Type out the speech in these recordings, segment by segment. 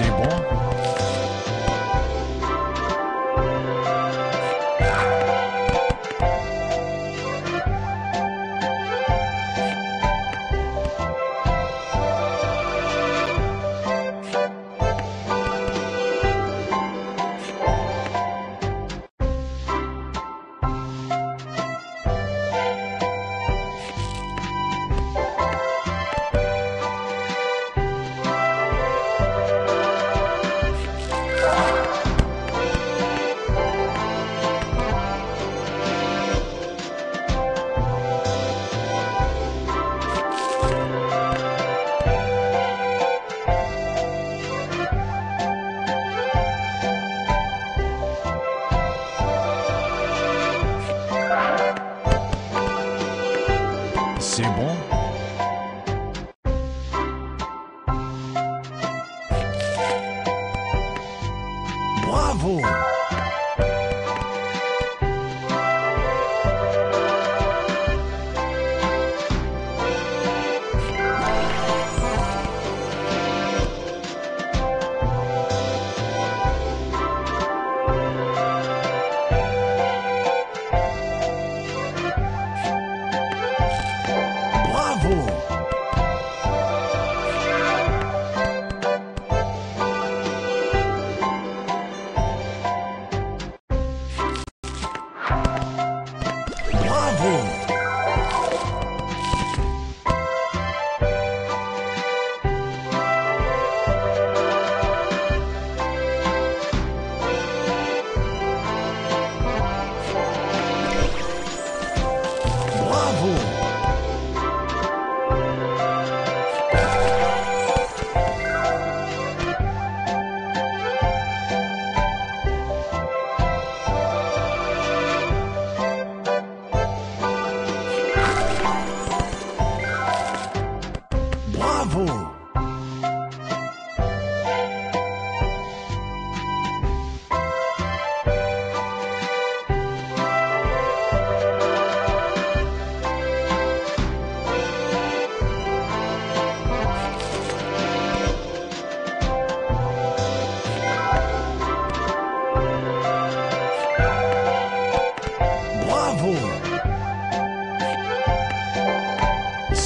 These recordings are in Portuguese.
C'est bon C'est bon. Bravo Bravo Bravo. Bravo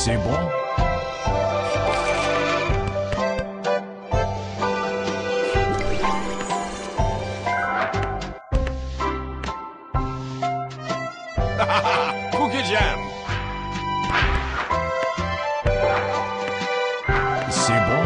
c'est é bon Cookie Jam. C'est é bon